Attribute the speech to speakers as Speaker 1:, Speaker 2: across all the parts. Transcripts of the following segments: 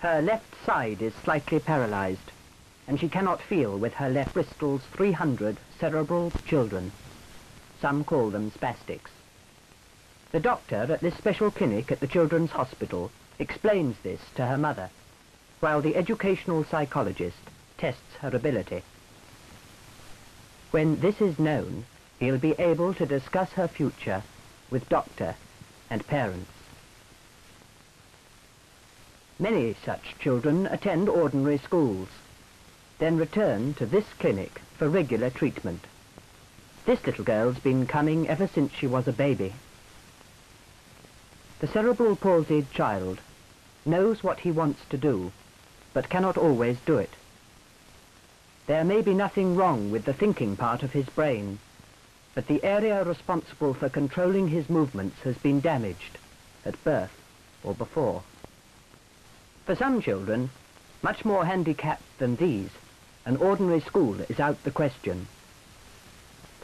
Speaker 1: Her left side is slightly paralyzed, and she cannot feel with her left Bristol's 300 cerebral children. Some call them spastics. The doctor at this special clinic at the Children's Hospital explains this to her mother, while the educational psychologist tests her ability. When this is known, he'll be able to discuss her future with doctor and parents. Many such children attend ordinary schools, then return to this clinic for regular treatment. This little girl's been coming ever since she was a baby. The cerebral palsied child knows what he wants to do, but cannot always do it. There may be nothing wrong with the thinking part of his brain, but the area responsible for controlling his movements has been damaged at birth or before. For some children, much more handicapped than these, an ordinary school is out the question.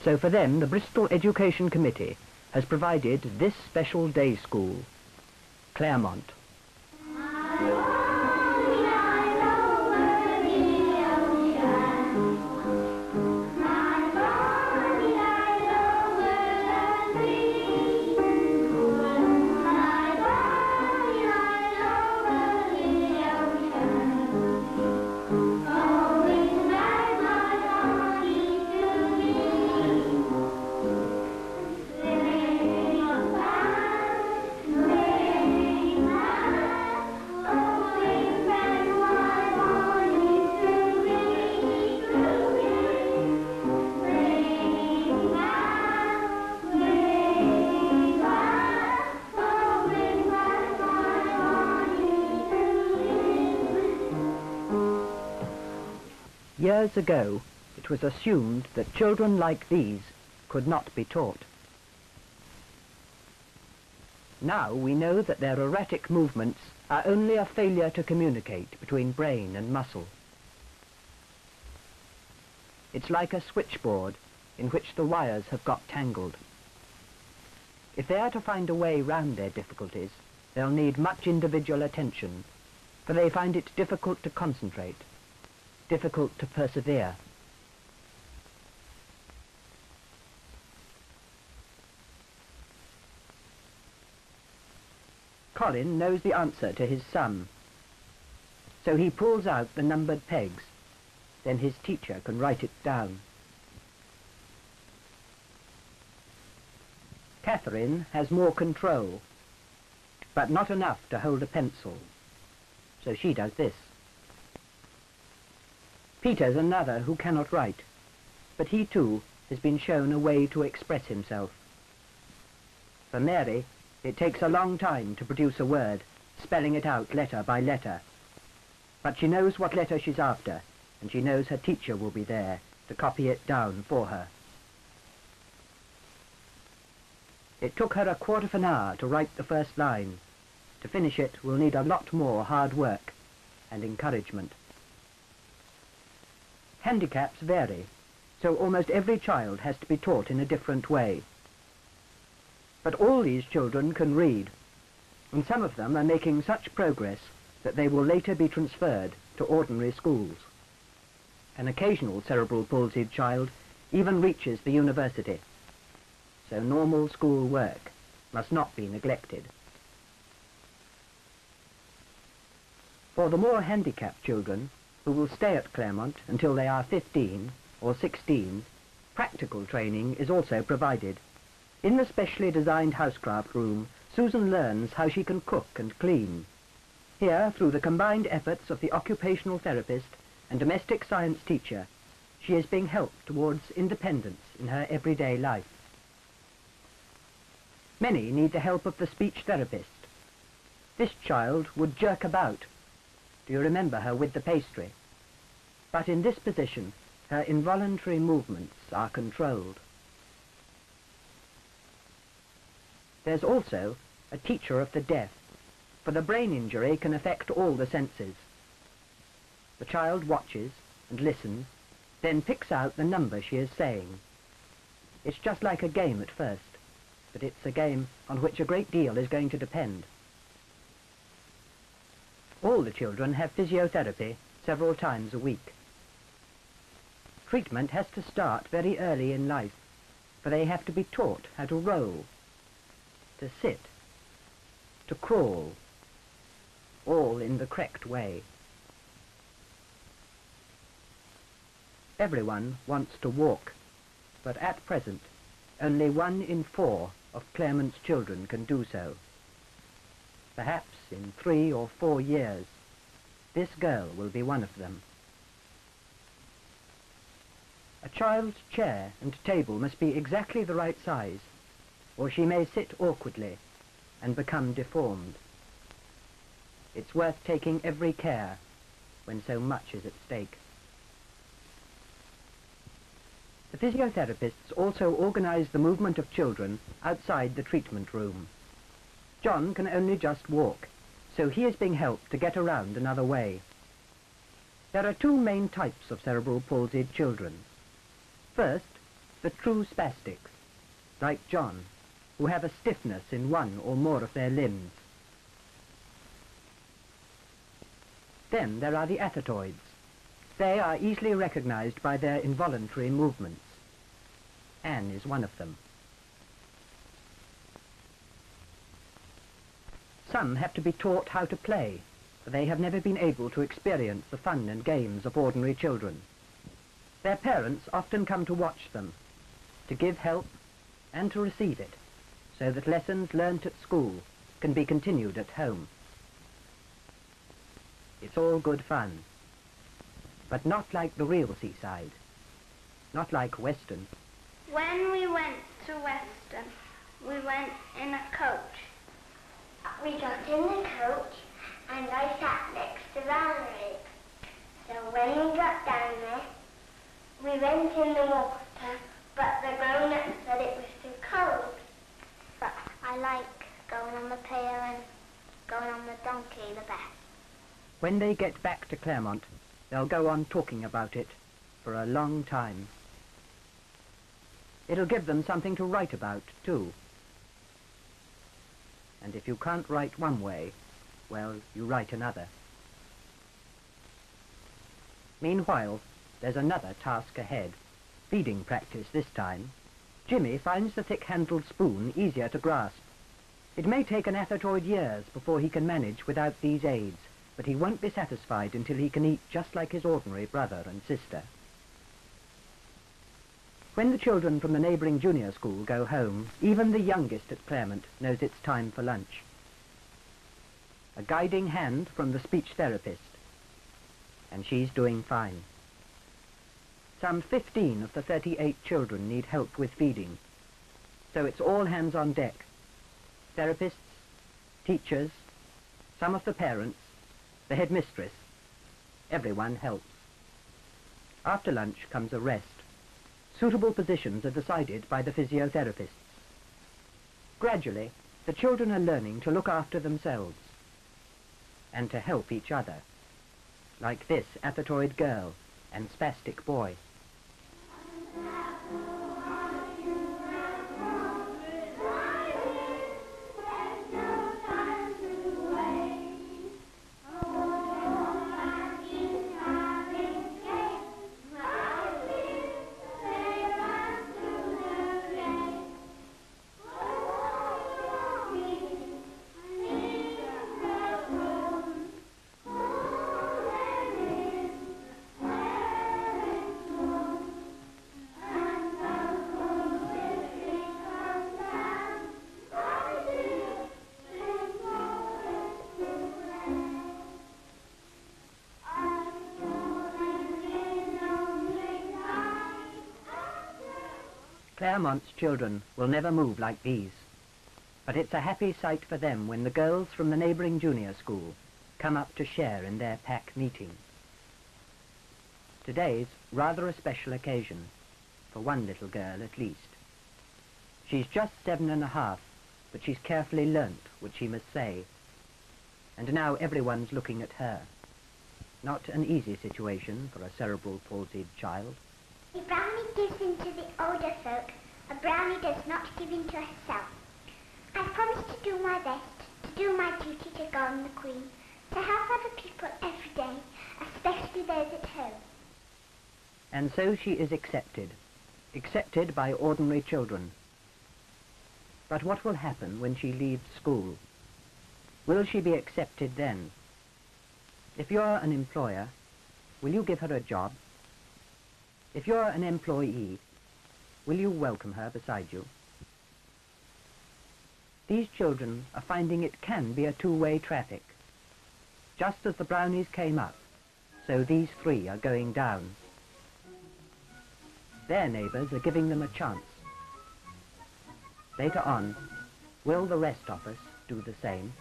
Speaker 1: So for them, the Bristol Education Committee has provided this special day school, Claremont. Years ago, it was assumed that children like these could not be taught. Now we know that their erratic movements are only a failure to communicate between brain and muscle. It's like a switchboard in which the wires have got tangled. If they are to find a way round their difficulties, they'll need much individual attention, for they find it difficult to concentrate difficult to persevere. Colin knows the answer to his sum. So he pulls out the numbered pegs. Then his teacher can write it down. Catherine has more control, but not enough to hold a pencil. So she does this. Peter's another who cannot write, but he too has been shown a way to express himself. For Mary, it takes a long time to produce a word, spelling it out letter by letter. But she knows what letter she's after, and she knows her teacher will be there to copy it down for her. It took her a quarter of an hour to write the first line. To finish it, we'll need a lot more hard work and encouragement. Handicaps vary, so almost every child has to be taught in a different way. But all these children can read, and some of them are making such progress that they will later be transferred to ordinary schools. An occasional cerebral palsied child even reaches the university, so normal school work must not be neglected. For the more handicapped children, who will stay at Claremont until they are 15 or 16, practical training is also provided. In the specially designed housecraft room, Susan learns how she can cook and clean. Here, through the combined efforts of the occupational therapist and domestic science teacher, she is being helped towards independence in her everyday life. Many need the help of the speech therapist. This child would jerk about do you remember her with the pastry? But in this position, her involuntary movements are controlled. There's also a teacher of the deaf, for the brain injury can affect all the senses. The child watches and listens, then picks out the number she is saying. It's just like a game at first, but it's a game on which a great deal is going to depend. All the children have physiotherapy several times a week. Treatment has to start very early in life, for they have to be taught how to roll, to sit, to crawl, all in the correct way. Everyone wants to walk, but at present only one in four of Claremont's children can do so. Perhaps in three or four years, this girl will be one of them. A child's chair and table must be exactly the right size, or she may sit awkwardly and become deformed. It's worth taking every care when so much is at stake. The physiotherapists also organize the movement of children outside the treatment room. John can only just walk, so he is being helped to get around another way. There are two main types of cerebral palsied children. First, the true spastics, like John, who have a stiffness in one or more of their limbs. Then there are the athetoids. They are easily recognized by their involuntary movements. Anne is one of them. Some have to be taught how to play, they have never been able to experience the fun and games of ordinary children. Their parents often come to watch them, to give help and to receive it, so that lessons learnt at school can be continued at home. It's all good fun, but not like the real seaside, not like Weston.
Speaker 2: When we went to Weston, we went in a coach.
Speaker 3: We got in the coach and I sat next to Valerie. So when we got down there, we went in the water, but the grown-up said it was too cold.
Speaker 2: But I like going on the pier and going on the donkey the best.
Speaker 1: When they get back to Claremont, they'll go on talking about it for a long time. It'll give them something to write about, too. And if you can't write one way, well, you write another. Meanwhile, there's another task ahead. Feeding practice this time. Jimmy finds the thick-handled spoon easier to grasp. It may take an athetoid years before he can manage without these aids, but he won't be satisfied until he can eat just like his ordinary brother and sister. When the children from the neighbouring junior school go home, even the youngest at Claremont knows it's time for lunch. A guiding hand from the speech therapist. And she's doing fine. Some 15 of the 38 children need help with feeding. So it's all hands on deck. Therapists, teachers, some of the parents, the headmistress. Everyone helps. After lunch comes a rest. Suitable positions are decided by the physiotherapists. Gradually, the children are learning to look after themselves and to help each other, like this athetoid girl and spastic boy. Claremont's children will never move like these. But it's a happy sight for them when the girls from the neighbouring junior school come up to share in their pack meeting. Today's rather a special occasion, for one little girl at least. She's just seven and a half, but she's carefully learnt what she must say. And now everyone's looking at her. Not an easy situation for a cerebral palsied child.
Speaker 3: Gives in to the older folk. A brownie does not give in to herself. I promise to do my best, to do my duty to God and the Queen, To help other people every day, especially those at home.
Speaker 1: And so she is accepted, accepted by ordinary children. But what will happen when she leaves school? Will she be accepted then? If you're an employer, will you give her a job? If you're an employee, will you welcome her beside you? These children are finding it can be a two-way traffic. Just as the brownies came up, so these three are going down. Their neighbours are giving them a chance. Later on, will the rest of us do the same?